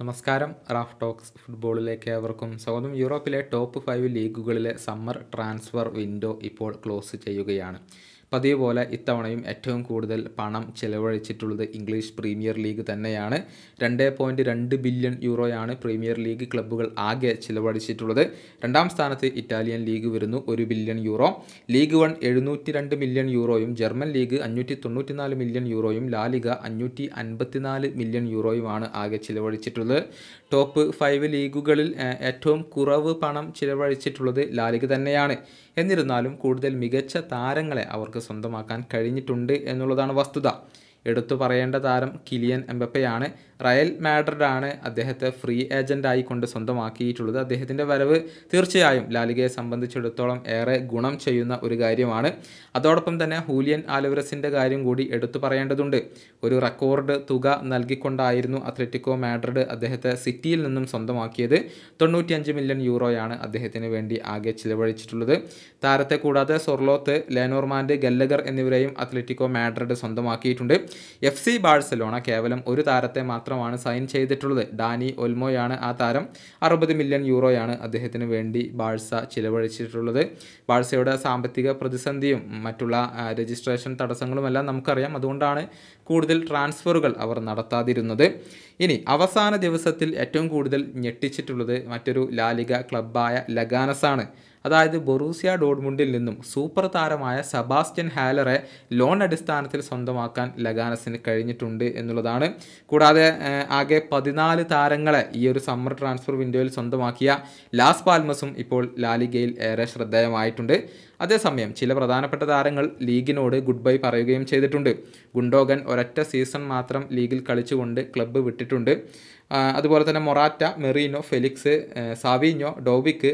നമസ്കാരം. Raf talks ഫുട്ബോളിലേക്ക് ഏവർക്കും സ്വാഗതം. യൂറോപ്പിലെ ടോപ്പ് ഫൈവ് ലീഗുകളിലെ സമ്മർ ട്രാൻസ്ഫർ വിൻഡോ ഇപ്പോൾ ക്ലോസ് ചെയ്യുകയാണ്. പതിവ് പോലെ ഇത്തവണയും ഏറ്റവും കൂടുതൽ പണം ചെലവഴിച്ചിട്ടുള്ളത് ഇംഗ്ലീഷ് പ്രീമിയർ ലീഗ് തന്നെയാണ്. രണ്ട് പോയിന്റ് രണ്ട് ബില്യൺ യൂറോയാണ് പ്രീമിയർ ലീഗ് ക്ലബ്ബുകൾ ആകെ ചിലവഴിച്ചിട്ടുള്ളത്. രണ്ടാം സ്ഥാനത്ത് ഇറ്റാലിയൻ ലീഗ് വരുന്നു ഒരു ബില്യൺ യൂറോ. ലീഗ് വൺ എഴുന്നൂറ്റി രണ്ട് മില്യൺ യൂറോയും ജർമ്മൻ ലീഗ് അഞ്ഞൂറ്റി തൊണ്ണൂറ്റിനാല് മില്യൺ യൂറോയും ലാലിക അഞ്ഞൂറ്റി അൻപത്തിനാല് മില്യൺ യൂറോയുമാണ് ആകെ ചിലവഴിച്ചിട്ടുള്ളത്. ടോപ്പ് ഫൈവ് ലീഗുകളിൽ ഏറ്റവും കുറവ് പണം ചിലവഴിച്ചിട്ടുള്ളത് ലാലിക തന്നെയാണ്. എന്നിരുന്നാലും കൂടുതൽ മികച്ച താരങ്ങളെ അവർക്ക് സ്വന്തമാക്കാൻ കഴിഞ്ഞിട്ടുണ്ട് എന്നുള്ളതാണ് വസ്തുത. എടുത്തു പറയേണ്ട താരം കിലിയൻ എംബപ്പയാണ്. റയൽ മാഡ്രിഡാണ് അദ്ദേഹത്തെ ഫ്രീ ഏജന്റായി കൊണ്ട് സ്വന്തമാക്കിയിട്ടുള്ളത്. അദ്ദേഹത്തിന്റെ വരവ് തീർച്ചയായും ലാലികയെ സംബന്ധിച്ചിടത്തോളം ഏറെ ഗുണം ചെയ്യുന്ന ഒരു കാര്യമാണ്. അതോടൊപ്പം തന്നെ ഹൂലിയൻ ആലുവരസിന്റെ കാര്യം കൂടി എടുത്തു പറയേണ്ടതുണ്ട്. ഒരു റെക്കോർഡ് തുക നൽകിക്കൊണ്ടായിരുന്നു അത്ലറ്റിക്കോ മാഡ്രിഡ് അദ്ദേഹത്തെ സിറ്റിയിൽ നിന്നും സ്വന്തമാക്കിയത്. തൊണ്ണൂറ്റിയഞ്ച് മില്യൺ യൂറോയാണ് അദ്ദേഹത്തിന് വേണ്ടി ആകെ ചിലവഴിച്ചിട്ടുള്ളത്. താരത്തെ കൂടാതെ സൊർലോത്ത് ലേനോർമാൻഡ് ഗല്ലഗർ എന്നിവരെയും അത്ലറ്റിക്കോ മാഡ്രിഡ് സ്വന്തമാക്കിയിട്ടുണ്ട്. എഫ് സി ബാഴ്സലോണ കേവലം ഒരു താരത്തെ മാത്രമാണ് സൈൻ ചെയ്തിട്ടുള്ളത്. ഡാനി ഒൽമോയാണ് ആ താരം. അറുപത് മില്യൺ യൂറോയാണ് അദ്ദേഹത്തിന് വേണ്ടി ബാഴ്സ ചിലവഴിച്ചിട്ടുള്ളത്. ബാഴ്സയുടെ സാമ്പത്തിക പ്രതിസന്ധിയും മറ്റുള്ള രജിസ്ട്രേഷൻ തടസ്സങ്ങളുമെല്ലാം നമുക്കറിയാം. അതുകൊണ്ടാണ് കൂടുതൽ ട്രാൻസ്ഫറുകൾ അവർ നടത്താതിരുന്നത്. ഇനി അവസാന ദിവസത്തിൽ ഏറ്റവും കൂടുതൽ ഞെട്ടിച്ചിട്ടുള്ളത് മറ്റൊരു ലാലിക ക്ലബ്ബായ ലഗാനസാണ്. അതായത് ബൊറൂസിയ ഡോഡ്മുണ്ടിൽ നിന്നും സൂപ്പർ താരമായ സബാസ്റ്റ്യൻ ഹാലറെ ലോൺ അടിസ്ഥാനത്തിൽ സ്വന്തമാക്കാൻ ലഗാനസിന് കഴിഞ്ഞിട്ടുണ്ട് എന്നുള്ളതാണ്. കൂടാതെ ആകെ പതിനാല് താരങ്ങളെ ഈ ഒരു സമ്മർ ട്രാൻസ്ഫർ വിൻഡോയിൽ സ്വന്തമാക്കിയ ലാസ് പാൽമസും ഇപ്പോൾ ലാലിഗയിൽ ഏറെ ശ്രദ്ധേയമായിട്ടുണ്ട്. അതേസമയം ചില പ്രധാനപ്പെട്ട താരങ്ങൾ ലീഗിനോട് ഗുഡ് ബൈ പറയുകയും ചെയ്തിട്ടുണ്ട്. ഗുണ്ടോഗൻ ഒരൊറ്റ സീസൺ മാത്രം ലീഗിൽ കളിച്ചുകൊണ്ട് ക്ലബ്ബ് വിട്ടിട്ടുണ്ട്. അതുപോലെ തന്നെ Morata Merino Felix Savinho Dovbyk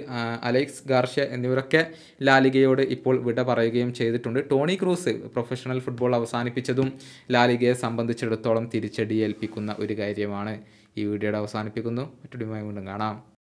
Alex Garcia എന്നിവരൊക്കെ ലാലിഗയോട് ഇപ്പോൾ വിട പറയുകയും ചെയ്തിട്ടുണ്ട്. ടോണി ക്രൂസ് പ്രൊഫഷണൽ ഫുട്ബോൾ അവസാനിപ്പിച്ചതും ലാലിഗയെ സംബന്ധിച്ചിടത്തോളം തിരിച്ചടി ഏൽപ്പിക്കുന്ന ഒരു കാര്യമാണ് ഈ വീഡിയോയുടെ അവസാനിപ്പിക്കുന്നു. മറ്റൊരു വീണ്ടും കാണാം.